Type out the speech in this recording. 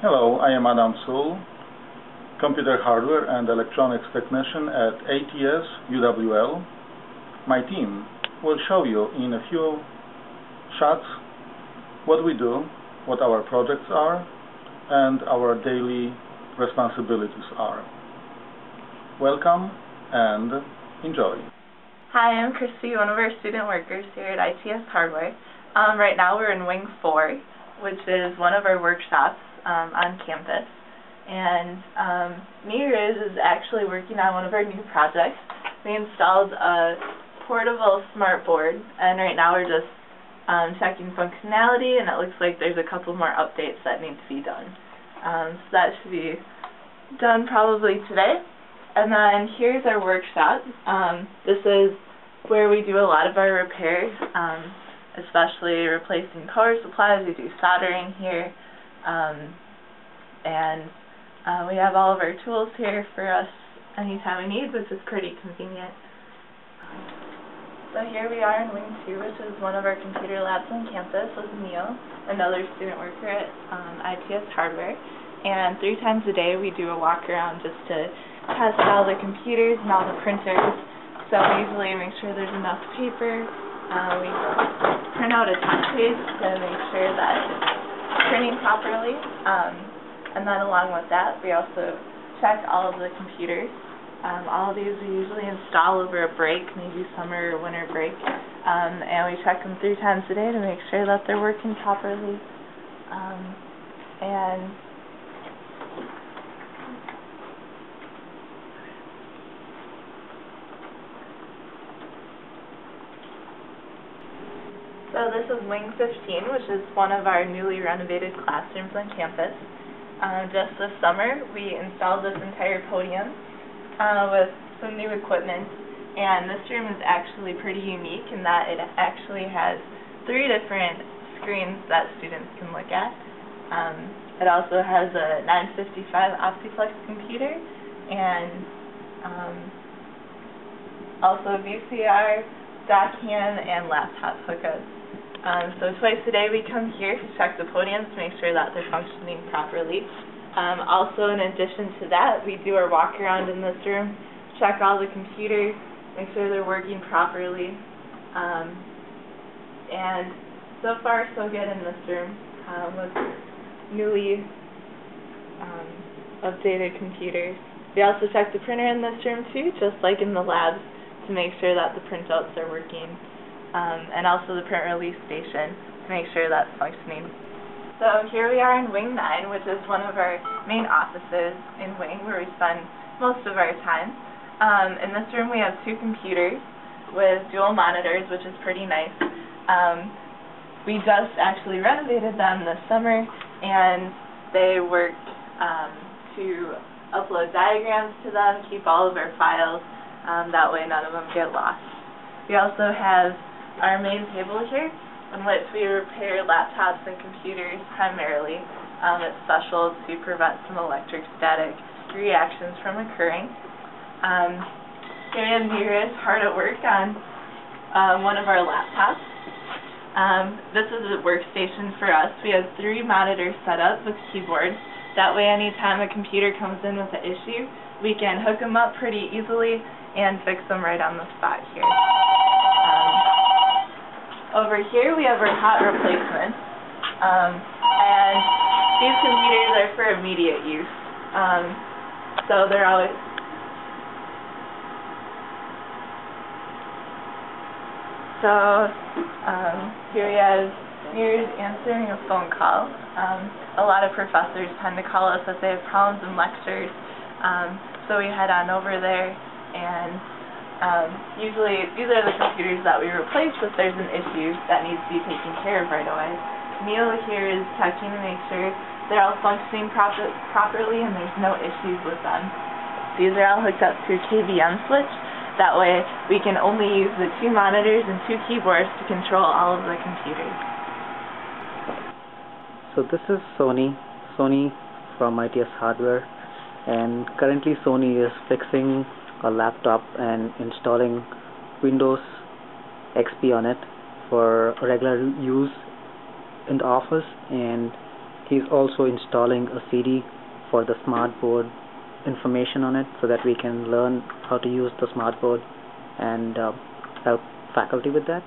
Hello, I am Adam Sewell, computer hardware and electronics technician at ATS UWL. My team will show you in a few shots what we do, what our projects are, and our daily responsibilities are. Welcome and enjoy. Hi, I'm Christy, one of our student workers here at ATS Hardware. Um, right now we're in Wing 4, which is one of our workshops um, on campus. And um, is actually working on one of our new projects. We installed a portable smart board, and right now we're just um, checking functionality, and it looks like there's a couple more updates that need to be done. Um, so that should be done probably today. And then here's our workshop. Um, this is where we do a lot of our repairs, um, especially replacing power supplies. We do soldering here. Um, and uh, we have all of our tools here for us anytime we need, which is pretty convenient. So here we are in Wing 2, which is one of our computer labs on campus with Neil, another student worker at um, ATS Hardware. And three times a day we do a walk around just to test all the computers and all the printers. So we usually make sure there's enough paper. Uh, we print out a test page to make sure that printing properly. Um, and then along with that, we also check all of the computers. Um, all of these we usually install over a break, maybe summer or winter break. Um, and we check them three times a day to make sure that they're working properly. Um, and So this is Wing 15, which is one of our newly renovated classrooms on campus. Uh, just this summer, we installed this entire podium uh, with some new equipment, and this room is actually pretty unique in that it actually has three different screens that students can look at. Um, it also has a 955 OptiPlex computer and um, also a VCR, dock and laptop hookups. Um, so twice a day we come here to check the podiums to make sure that they're functioning properly. Um, also, in addition to that, we do our walk around in this room, check all the computers, make sure they're working properly. Um, and so far, so good in this room um, with newly um, updated computers. We also check the printer in this room too, just like in the labs, to make sure that the printouts are working um, and also the print release station to make sure that's functioning. So here we are in Wing 9, which is one of our main offices in Wing where we spend most of our time. Um, in this room we have two computers with dual monitors, which is pretty nice. Um, we just actually renovated them this summer, and they work um, to upload diagrams to them, keep all of our files, um, that way none of them get lost. We also have our main table here, in which we repair laptops and computers primarily. Um, it's special to prevent some electric static reactions from occurring. Um, here we have Neeraj hard at work on um, one of our laptops. Um, this is a workstation for us. We have three monitors set up with keyboards. That way anytime a computer comes in with an issue, we can hook them up pretty easily and fix them right on the spot here. Over here we have our hot replacement. Um, and these computers are for immediate use. Um, so they're always So um, here we have Neeraj answering a phone call. Um, a lot of professors tend to call us if they have problems in lectures. Um, so we head on over there and um, usually, these are the computers that we replace if there's an issue that needs to be taken care of right away. Neil here is checking to make sure they're all functioning proper properly and there's no issues with them. These are all hooked up to a KVM switch. That way, we can only use the two monitors and two keyboards to control all of the computers. So this is Sony, Sony from ATS Hardware, and currently Sony is fixing a laptop and installing Windows XP on it for regular use in the office and he's also installing a CD for the smartboard information on it so that we can learn how to use the smartboard and uh, help faculty with that.